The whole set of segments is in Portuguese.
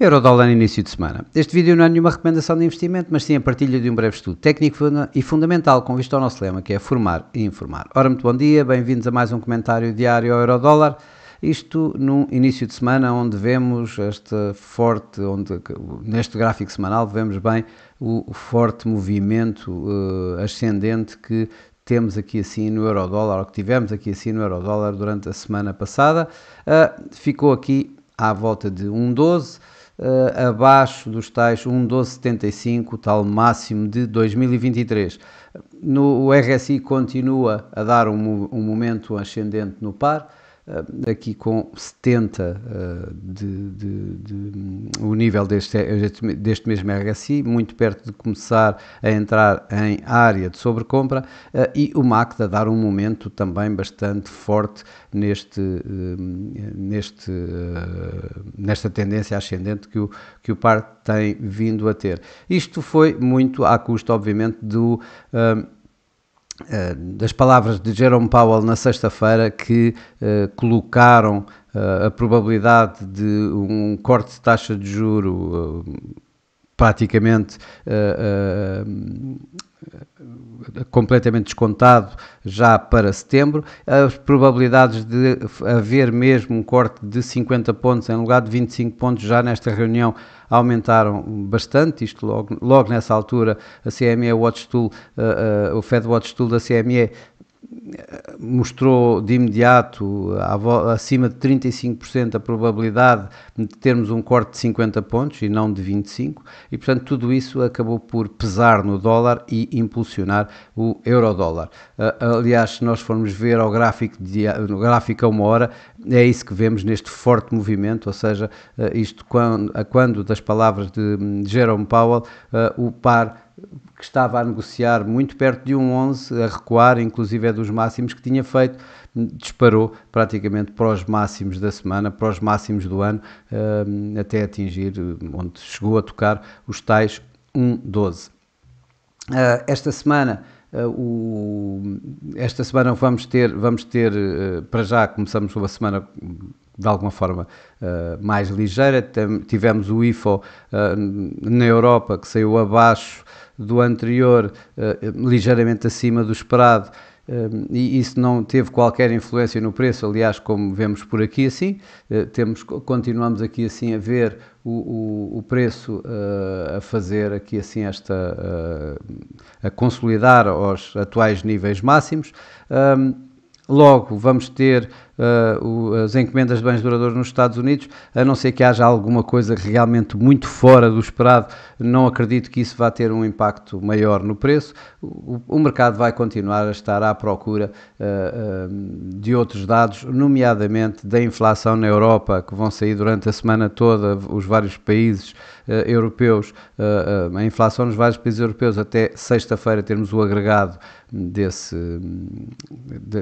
Eurodólar início de semana. Este vídeo não é nenhuma recomendação de investimento, mas sim a partilha de um breve estudo técnico e fundamental com vista ao nosso lema, que é formar e informar. Ora, muito bom dia, bem-vindos a mais um comentário diário ao Eurodólar. Isto num início de semana onde vemos este forte, onde neste gráfico semanal vemos bem o, o forte movimento uh, ascendente que temos aqui assim no Eurodólar, ou que tivemos aqui assim no Eurodólar durante a semana passada. Uh, ficou aqui à volta de 1,12 uh, abaixo dos tais 1,1275, o tal máximo de 2023. No, o RSI continua a dar um, um momento ascendente no par, aqui com 70 uh, de, de, de, o nível deste, deste mesmo RSI, muito perto de começar a entrar em área de sobrecompra, uh, e o MACD a dar um momento também bastante forte neste, neste, nesta tendência ascendente que o, que o par tem vindo a ter. Isto foi muito à custa, obviamente, do eh, das palavras de Jerome Powell na sexta-feira que uh, colocaram uh, a probabilidade de um corte de taxa de juro praticamente completamente descontado já para setembro, as probabilidades de haver mesmo um corte de 50 pontos em lugar de 25 pontos já nesta reunião aumentaram bastante, isto logo, logo nessa altura a CME Watch Tool, uh, uh, o Fed Watch Tool da CME mostrou de imediato acima de 35% a probabilidade de termos um corte de 50 pontos e não de 25 e portanto tudo isso acabou por pesar no dólar e impulsionar o euro-dólar. Aliás, se nós formos ver ao gráfico, de, no gráfico a uma hora, é isso que vemos neste forte movimento, ou seja, isto quando, quando das palavras de Jerome Powell, o par que estava a negociar muito perto de um 11, a recuar, inclusive é dos máximos que tinha feito, disparou praticamente para os máximos da semana, para os máximos do ano, eh, até atingir, onde chegou a tocar os tais 1,12. Eh, esta semana Uh, o, esta semana vamos ter, vamos ter uh, para já começamos uma semana de alguma forma uh, mais ligeira. tivemos o IFO na Europa que saiu abaixo do anterior, ligeiramente acima do esperado. e isso não teve qualquer influência no preço, aliás, como vemos por aqui assim, temos, continuamos aqui assim a ver o, o, o preço uh, a fazer aqui assim esta uh, a consolidar aos atuais níveis máximos. Logo vamos ter uh, as encomendas de bens duradouros nos Estados Unidos, a não ser que haja alguma coisa realmente muito fora do esperado, não acredito que isso vá ter um impacto maior no preço. O, o mercado vai continuar a estar à procura uh, uh, de outros dados, nomeadamente da inflação na Europa, que vão sair durante a semana toda, os vários países europeus, a inflação nos vários países europeus até sexta-feira termos o agregado desse,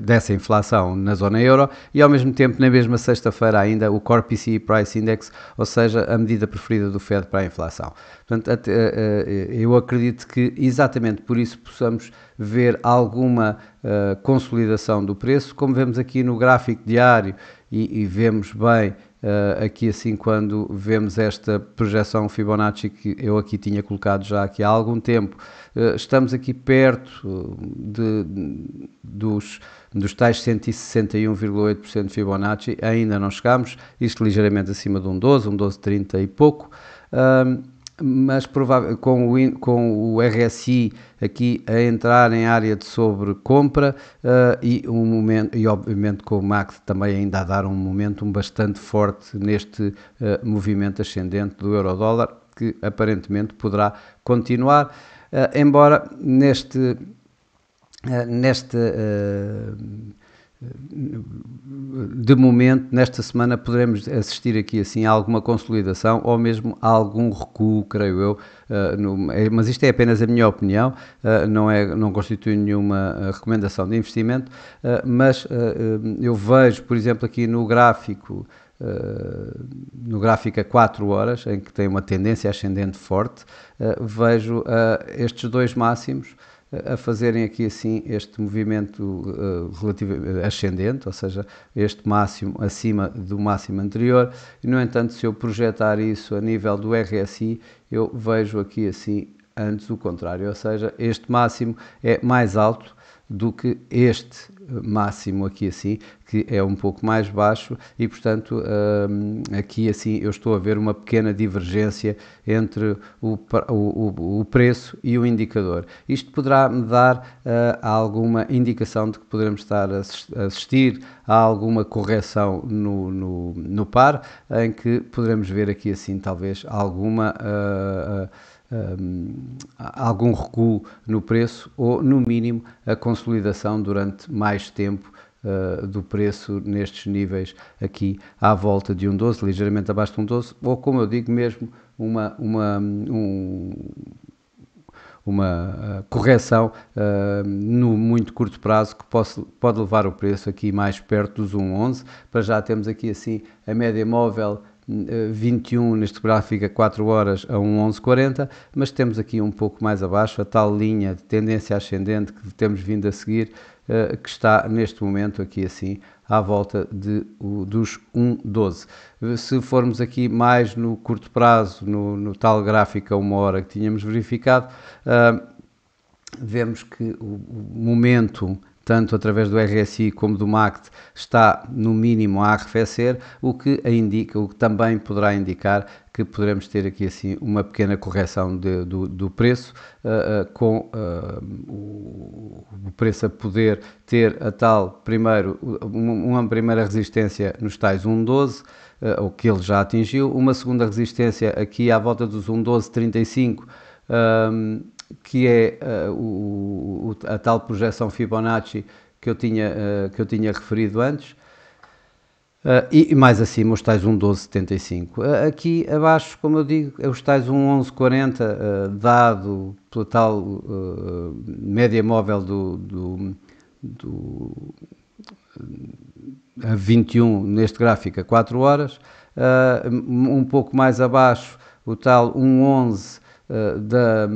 dessa inflação na zona euro e ao mesmo tempo, na mesma sexta-feira ainda, o Core PCE Price Index, ou seja, a medida preferida do Fed para a inflação. Portanto, eh, eh, eu acredito que exatamente por isso possamos ver alguma uh, consolidação do preço, como vemos aqui no gráfico diário e, e vemos bem uh, aqui assim quando vemos esta projeção Fibonacci que eu aqui tinha colocado já aqui há algum tempo, uh, estamos aqui perto de, de, dos, dos tais 161,8% Fibonacci, ainda não chegamos, isto ligeiramente acima de um 12, um 12,30 e pouco. Uh, mas com, o, com o RSI aqui a entrar em área de sobrecompra uh, e, um momento, e obviamente com o MAX também ainda a dar um momento bastante forte neste uh, movimento ascendente do euro-dólar que aparentemente poderá continuar, uh, embora neste, neste de momento, nesta semana, poderemos assistir aqui assim a alguma consolidação ou mesmo a algum recuo, creio eu. Uh, no, mas isto é apenas a minha opinião, uh, não, é, não constitui nenhuma uh, recomendação de investimento. mas eu vejo, por exemplo, aqui no gráfico. no gráfico a 4 horas, em que tem uma tendência ascendente forte, vejo estes dois máximos a fazerem aqui assim este movimento uh, relativo ascendente, ou seja, este máximo acima do máximo anterior. E, no entanto, se eu projetar isso a nível do RSI, eu vejo aqui assim antes o contrário, ou seja, este máximo é mais alto do que este máximo aqui assim, que é um pouco mais baixo e portanto hum, aqui assim eu estou a ver uma pequena divergência entre o, o, o preço e o indicador. Isto poderá me dar uh, alguma indicação de que poderemos estar a assistir a alguma correção no, no, no par, em que poderemos ver aqui assim talvez alguma uh, um, algum recuo no preço ou, no mínimo, a consolidação durante mais tempo uh, do preço nestes níveis aqui à volta de um 12, ligeiramente abaixo de um 12, ou como eu digo mesmo, uma, uma, um, uma uh, correção uh, no muito curto prazo que posse, pode levar o preço aqui mais perto dos 1,11. Para já temos aqui assim a média móvel 21 neste gráfico a 4 horas a 1,1140, mas temos aqui um pouco mais abaixo a tal linha de tendência ascendente que temos vindo a seguir, eh, que está neste momento aqui assim à volta de, dos 1,12. Se formos aqui mais no curto prazo, no, no tal gráfico a uma hora que tínhamos verificado, uh, vemos que o momento tanto através do RSI como do MACT, está no mínimo a arrefecer, o que indica, o que também poderá indicar que poderemos ter aqui assim uma pequena correção de, do, do, preço, uh, uh, com uh, o, preço a poder ter a tal primeiro uma primeira resistência nos tais 1,12, uh, o que ele já atingiu, uma segunda resistência aqui à volta dos 1,1235 que é uh, o, a tal projeção Fibonacci que eu tinha, uh, que eu tinha referido antes, uh, e, mais acima os tais 1,1275. aqui abaixo, como eu digo, é os tais 1,1140, dado pela tal média móvel do, do, do a 21 neste gráfico a 4 horas, um pouco mais abaixo o tal 1,11 da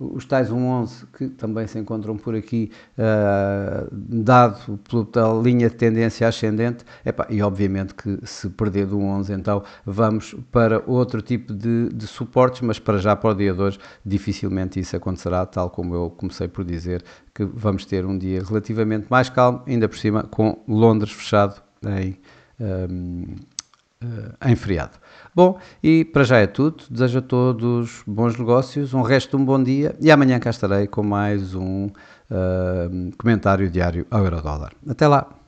os tais 1.11 que também se encontram por aqui, uh, dado pela linha de tendência ascendente, e obviamente que se perder do 11, então vamos para outro tipo de, de, suportes, mas para já para o dia de hoje dificilmente isso acontecerá, tal como eu comecei por dizer, que vamos ter um dia relativamente mais calmo, ainda por cima com Londres fechado em, um, uh, em feriado. Bom, e para já é tudo. Desejo a todos bons negócios, um resto de um bom dia e amanhã cá estarei com mais um uh, comentário diário ao Eurodólar. Até lá!